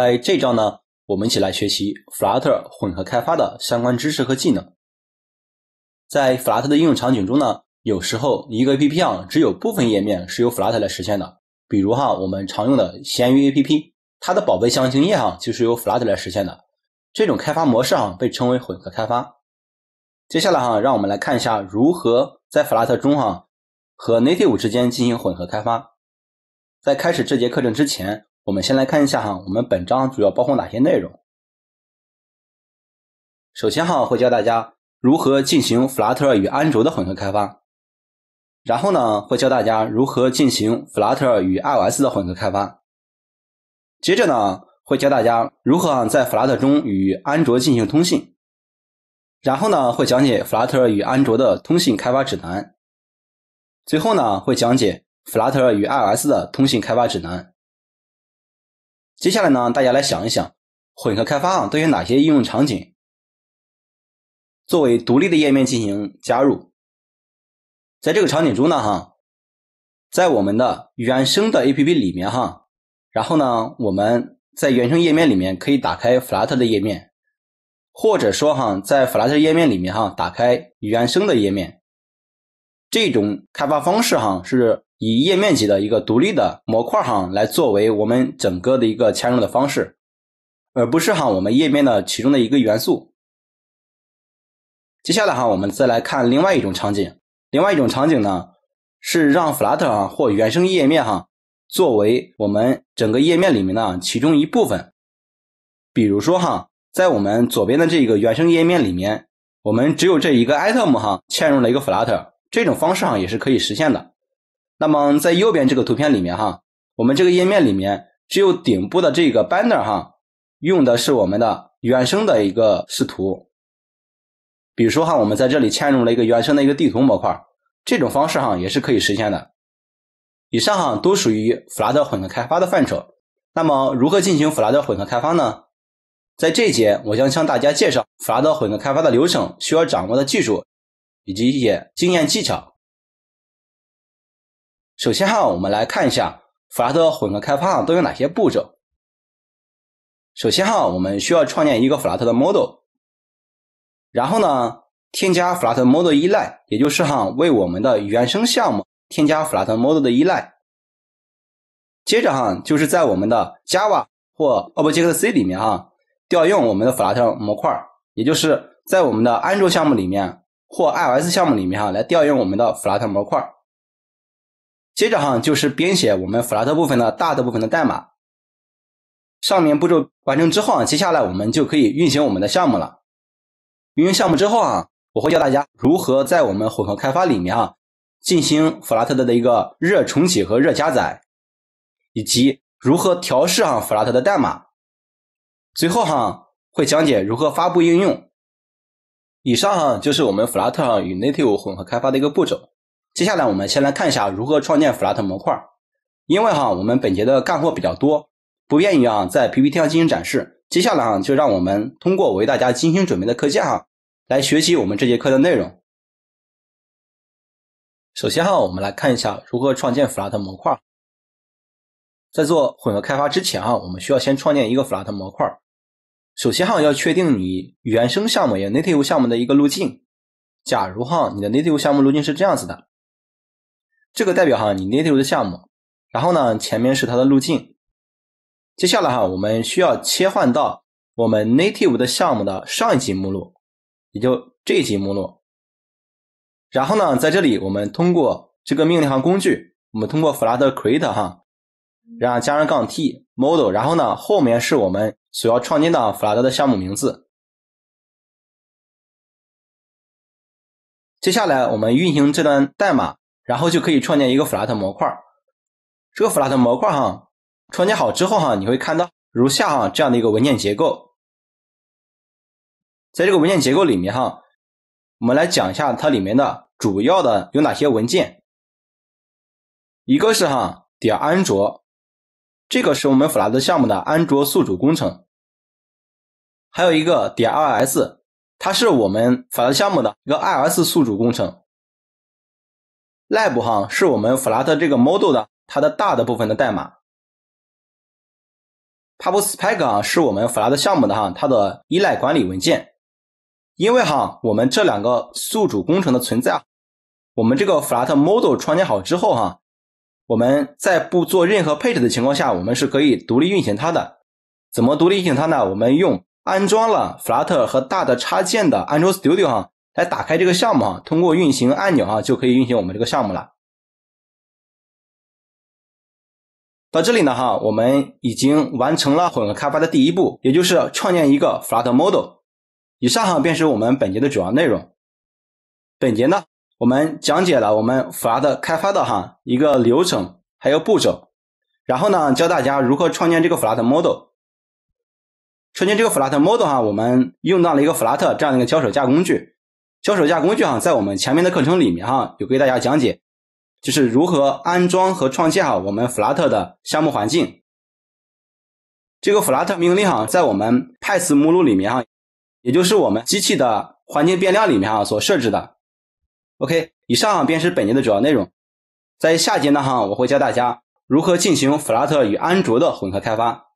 在这章呢，我们一起来学习 Flutter 混合开发的相关知识和技能。在 Flutter 的应用场景中呢，有时候一个 APP 啊只有部分页面是由 Flutter 来实现的，比如哈我们常用的闲鱼 APP，它的宝贝详情页哈就是由 Flutter 来实现的。这种开发模式啊被称为混合开发。接下来哈，让我们来看一下如何在 Flutter 中哈和 Native 之间进行混合开发。在开始这节课程之前，我们先来看一下哈，我们本章主要包括哪些内容。首先哈，会教大家如何进行 Flutter 与安卓的混合开发，然后呢，会教大家如何进行 Flutter 与 iOS 的混合开发。接着呢，会教大家如何在 Flutter 中与安卓进行通信，然后呢，会讲解 Flutter 与安卓的通信开发指南，最后呢，会讲解。Flutter 与 iOS 的通信开发指南。接下来呢，大家来想一想，混合开发啊都有哪些应用场景？作为独立的页面进行加入，在这个场景中呢，哈，在我们的原生的 APP 里面哈，然后呢，我们在原生页面里面可以打开 Flutter 的页面，或者说哈，在 Flutter 页面里面哈，打开原生的页面。这种开发方式哈是。以页面级的一个独立的模块哈来作为我们整个的一个嵌入的方式，而不是哈我们页面的其中的一个元素。接下来哈我们再来看另外一种场景，另外一种场景呢是让 Flutter 啊或原生页面哈作为我们整个页面里面的其中一部分。比如说哈在我们左边的这个原生页面里面，我们只有这一个 item 哈嵌入了一个 Flutter，这种方式哈也是可以实现的。那么在右边这个图片里面哈，我们这个页面里面只有顶部的这个 banner 哈，用的是我们的原生的一个视图。比如说哈，我们在这里嵌入了一个原生的一个地图模块，这种方式哈也是可以实现的。以上哈都属于 Flutter 混合开发的范畴。那么如何进行 Flutter 混合开发呢？在这节我将向大家介绍 Flutter 混合开发的流程，需要掌握的技术以及一些经验技巧。首先哈，我们来看一下 Flutter 混合开发都有哪些步骤。首先哈，我们需要创建一个 Flutter 的 model，然后呢，添加 Flutter model 依赖，也就是哈为我们的原生项目添加 Flutter model 的依赖。接着哈，就是在我们的 Java 或 Object C 里面哈调用我们的 Flutter 模块，也就是在我们的安卓项目里面或 iOS 项目里面哈来调用我们的 Flutter 模块。接着哈，就是编写我们 Flutter 部分的大的部分的代码。上面步骤完成之后啊，接下来我们就可以运行我们的项目了。运营项目之后啊，我会教大家如何在我们混合开发里面啊进行 Flutter 的一个热重启和热加载，以及如何调试啊 Flutter 的代码。最后哈，会讲解如何发布应用。以上哈就是我们 Flutter 与 Native 混合开发的一个步骤。接下来我们先来看一下如何创建 Flutter 模块。因为哈我们本节的干货比较多，不便于啊在 PPT 上进行展示。接下来啊就让我们通过我为大家精心准备的课件哈来学习我们这节课的内容。首先哈我们来看一下如何创建 Flutter 模块。在做混合开发之前啊，我们需要先创建一个 Flutter 模块。首先哈要确定你原生项目也 Native 项目的一个路径。假如哈你的 Native 项目路径是这样子的。这个代表哈你 native 的项目，然后呢前面是它的路径。接下来哈我们需要切换到我们 native 的项目的上一级目录，也就这一级目录。然后呢在这里我们通过这个命令行工具，我们通过 flutter create 哈，然后加上杠 t model，然后呢后面是我们所要创建的 flutter 的项目名字。接下来我们运行这段代码。然后就可以创建一个 Flutter 模块。这个 Flutter 模块哈，创建好之后哈，你会看到如下哈这样的一个文件结构。在这个文件结构里面哈，我们来讲一下它里面的主要的有哪些文件。一个是哈点安卓，这个是我们 Flat 项目的安卓宿主工程。还有一个点 iOS，它是我们 Flat 项目的一个 iOS 宿主工程。Lab 哈是我们 Flutter 这个 model 的它的大的部分的代码。PubSpec 啊是我们 Flutter 项目的哈它的依赖管理文件。因为哈我们这两个宿主工程的存在，我们这个 Flutter Model 创建好之后哈，我们在不做任何配置的情况下，我们是可以独立运行它的。怎么独立运行它呢？我们用安装了 Flutter 和大的插件的 Android Studio 哈来打开这个项目哈，通过运行按钮啊就可以运行我们这个项目了。到这里呢哈，我们已经完成了混合开发的第一步，也就是创建一个 Flutter Model。以上哈便是我们本节的主要内容。本节呢，我们讲解了我们 Flutter 开发的哈一个流程还有步骤，然后呢教大家如何创建这个 Flutter Model。创建这个 Flutter Model 哈，我们用到了一个 Flutter 这样的一个脚手架工具。脚手架工具哈，在我们前面的课程里面哈有给大家讲解。就是如何安装和创建好我们 Flutter 的项目环境。这个 Flutter 命令哈，在我们 Path 目录里面哈，也就是我们机器的环境变量里面哈所设置的。OK，以上便是本节的主要内容。在下节呢哈，我会教大家如何进行 Flutter 与安卓的混合开发。